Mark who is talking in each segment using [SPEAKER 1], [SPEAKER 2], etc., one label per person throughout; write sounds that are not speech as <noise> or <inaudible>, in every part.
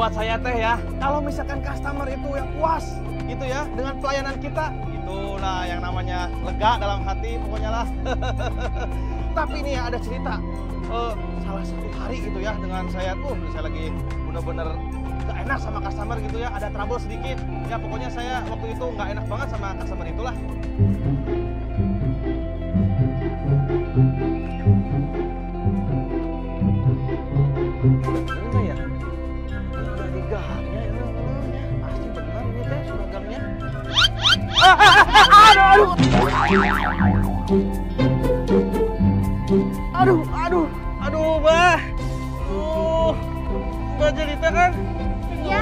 [SPEAKER 1] buat saya teh ya, kalau misalkan customer itu yang puas gitu ya dengan pelayanan kita, itulah yang namanya lega dalam hati pokoknya lah. <laughs> Tapi ini ya ada cerita. Eh, salah satu hari gitu ya dengan saya tuh saya lagi bener-bener gak enak sama customer gitu ya, ada trouble sedikit. Ya pokoknya saya waktu itu nggak enak banget sama customer itulah. Aduh, aduh. Aduh, aduh, aduh, Mbak. Aduh, Mbak teh kan?
[SPEAKER 2] Iya,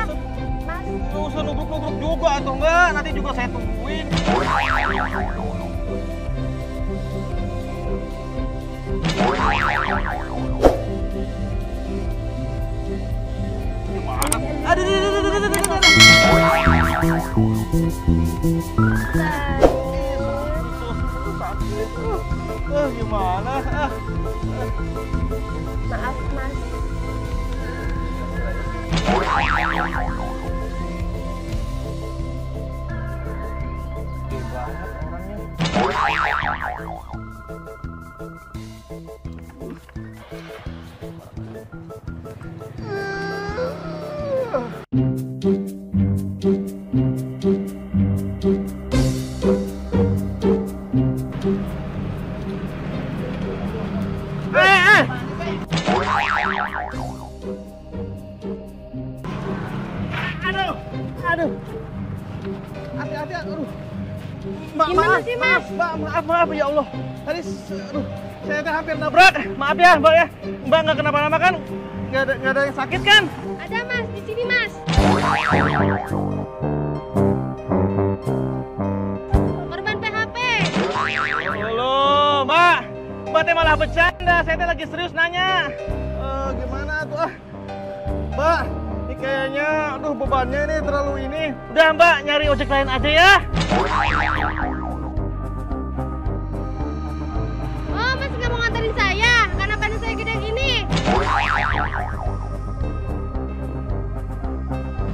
[SPEAKER 2] Mas.
[SPEAKER 1] Nggak usah nubruk-nubruk juga atau enggak, nanti juga saya tungguin. Gimana? Ah.
[SPEAKER 2] Maaf, Mas.
[SPEAKER 1] Maaf, maaf, ya Allah. Tadi, aduh, saya teh hampir nabrak. Maaf ya, Mbak ya. Mbak nggak kenapa-napa kan? Nggak ada, nggak ada yang sakit kan?
[SPEAKER 2] Ada, Mas. Di sini, Mas. Korban PHP.
[SPEAKER 1] Halo, Mbak. Mbak teh malah bercanda. Saya teh lagi serius nanya. Eh, gimana tuh? Ah, Mbak, ini kayaknya, aduh bebannya ini terlalu ini. Udah Mbak, nyari ojek lain aja ya.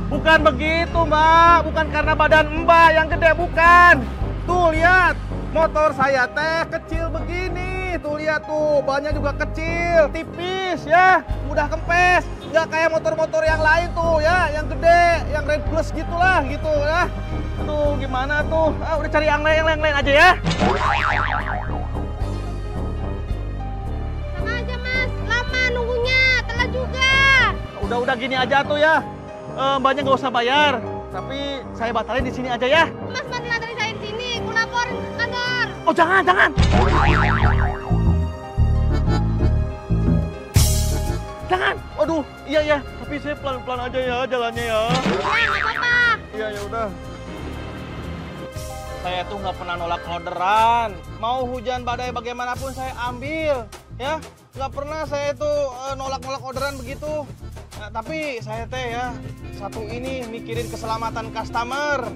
[SPEAKER 1] Bukan begitu, Mbak. Bukan karena badan Mbak yang gede, bukan. Tuh, lihat. Motor saya teh kecil begini. Tuh, lihat tuh. Bannya juga kecil, tipis ya. Mudah kempes. Nggak kayak motor-motor yang lain tuh ya. Yang gede, yang red plus gitulah gitu ya. Aduh, gimana tuh? Ah, udah cari yang lain, yang lain, yang lain aja ya. Udah-udah gini aja tuh ya. Eh, mbaknya nggak usah bayar. Tapi saya batalin di sini aja ya.
[SPEAKER 2] Mas, Mas nganterin saya di sini. Aku lapor kantor.
[SPEAKER 1] Oh, jangan, jangan. Jangan. Aduh, iya ya. Tapi saya pelan-pelan aja ya jalannya ya.
[SPEAKER 2] Ya, nggak apa-apa.
[SPEAKER 1] Iya ya udah. Saya tuh nggak pernah nolak orderan. Mau hujan badai bagaimanapun saya ambil. Ya, nggak pernah saya itu eh, nolak-nolak orderan begitu. Tapi saya teh ya satu ini mikirin keselamatan customer.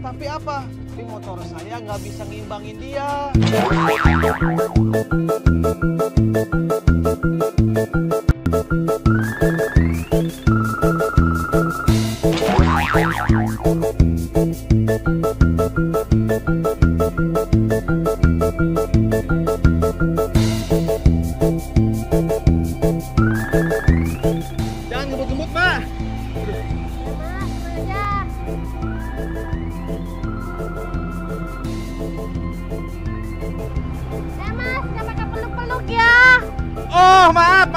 [SPEAKER 1] Tapi apa? Di motor saya nggak bisa ngimbangin dia. Oh,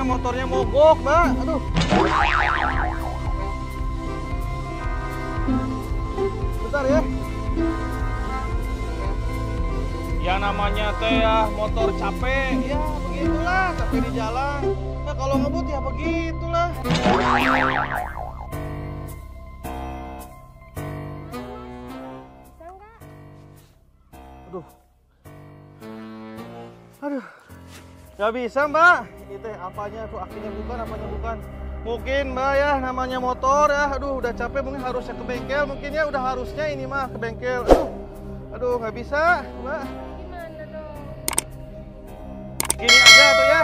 [SPEAKER 1] Kayaknya motornya mogok, Mbak. Aduh. Bentar ya. Ya namanya teh ya motor capek. Ya begitulah, tapi di jalan. Nah, kalau ngebut ya begitulah. Aduh. Aduh. Gak bisa, Mbak. Itu apanya tuh akhirnya bukan, apanya bukan. Mungkin mbak ya namanya motor ya. Aduh udah capek mungkin harusnya ke bengkel. Mungkin ya udah harusnya ini mah ke bengkel. Aduh. Aduh nggak bisa mbak.
[SPEAKER 2] Gimana dong?
[SPEAKER 1] Gini aja tuh ya.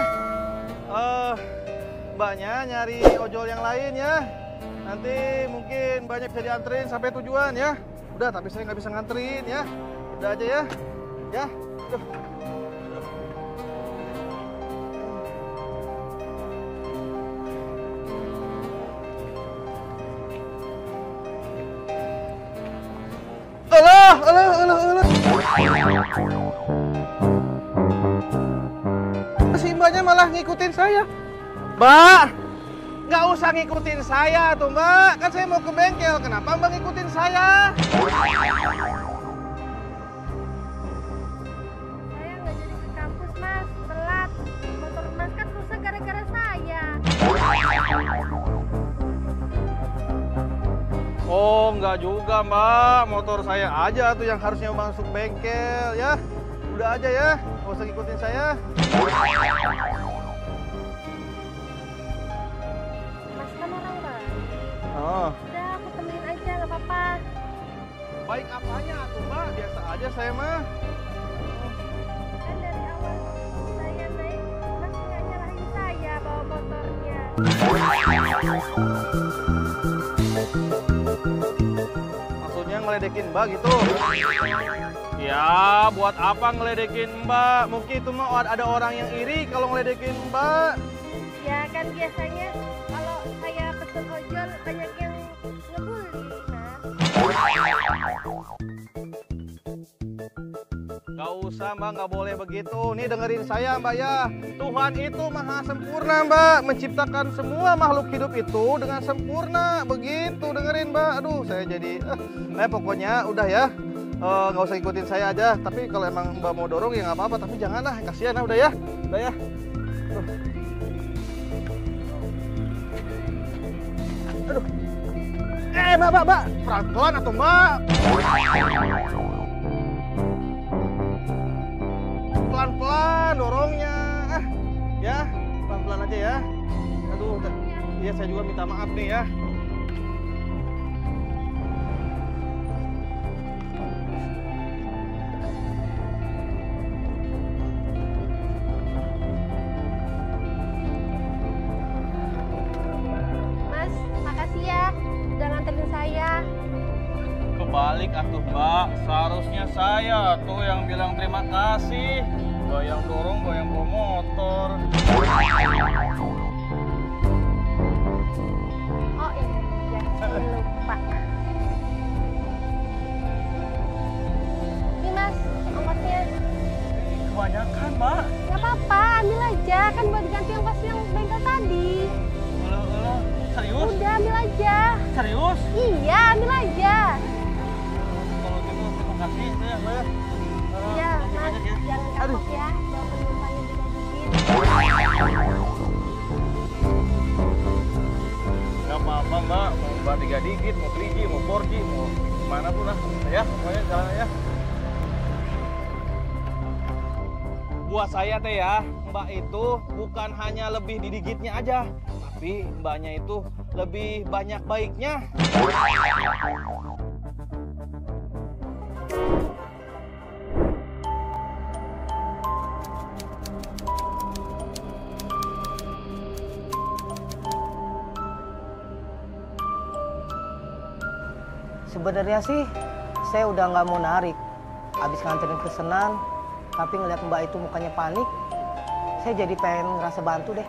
[SPEAKER 1] Eh mbaknya nyari ojol yang lain ya. Nanti mungkin banyak bisa dianterin sampai tujuan ya. Udah tapi saya nggak bisa nganterin ya. Udah aja ya. Ya. Aduh. Malah ngikutin saya. Mbak, nggak usah ngikutin saya tuh mbak. Kan saya mau ke bengkel. Kenapa mbak ngikutin saya?
[SPEAKER 2] Saya nggak jadi ke kampus mas, telat. Motor mas kan rusak gara-gara saya.
[SPEAKER 1] Oh, nggak juga mbak. Motor saya aja tuh yang harusnya masuk bengkel ya. Udah aja ya, nggak usah ngikutin saya.
[SPEAKER 2] Mas kan orang baik.
[SPEAKER 1] Oh,
[SPEAKER 2] Udah aku temenin aja nggak apa-apa.
[SPEAKER 1] baik apanya tuh mbak? Biasa aja saya mah.
[SPEAKER 2] Kan dari awal saya naik, mas nggak nyalahin saya bawa motornya.
[SPEAKER 1] Maksudnya ngeledekin mbak gitu? Ya, buat apa ngeledekin mbak? Mungkin itu mah ada orang yang iri kalau ngeledekin mbak.
[SPEAKER 2] Ya kan biasanya kalau saya pesen ojol banyak yang ngebully mas.
[SPEAKER 1] Gak usah mbak, gak boleh begitu. Nih dengerin saya mbak ya. Tuhan itu maha sempurna mbak. Menciptakan semua makhluk hidup itu dengan sempurna. Begitu dengerin mbak. Aduh saya jadi... Eh, eh pokoknya udah ya. Eh, nggak usah ikutin saya aja. Tapi kalau emang mbak mau dorong ya nggak apa-apa. Tapi janganlah, kasihan lah udah ya. Udah ya. Aduh. Eh mbak, mbak, mbak. Pelan-pelan atau mbak? Pelan-pelan aja ya. Aduh udah. iya saya juga minta maaf nih ya.
[SPEAKER 2] Mas, makasih ya. Udah nganterin saya.
[SPEAKER 1] kebalik atuh mbak. Seharusnya saya tuh yang bilang terima kasih gak yang dorong gak yang bawa motor
[SPEAKER 2] Oh iya, lupa. Ini mas, ongkosnya
[SPEAKER 1] kebanyakan mbak
[SPEAKER 2] nggak apa-apa, ambil aja kan buat ganti ongkos yang bengkel tadi.
[SPEAKER 1] Elo, elo. serius
[SPEAKER 2] Udah ambil aja.
[SPEAKER 1] serius
[SPEAKER 2] Iya, ambil aja.
[SPEAKER 1] kalau gitu terima kasih itu ya mbak
[SPEAKER 2] Iya, mas,
[SPEAKER 1] ya.
[SPEAKER 2] jangan
[SPEAKER 1] Aduh.
[SPEAKER 2] kapok ya.
[SPEAKER 1] Digit, mau 3G, mau 4G, mau mana pun lah ya, pokoknya jalan ya. Buat saya teh ya, mbak itu bukan hanya lebih di digitnya aja, tapi mbaknya itu lebih banyak baiknya.
[SPEAKER 3] Sebenarnya sih saya udah nggak mau narik. Habis nganterin pesanan, tapi ngeliat mbak itu mukanya panik, saya jadi pengen ngerasa bantu deh.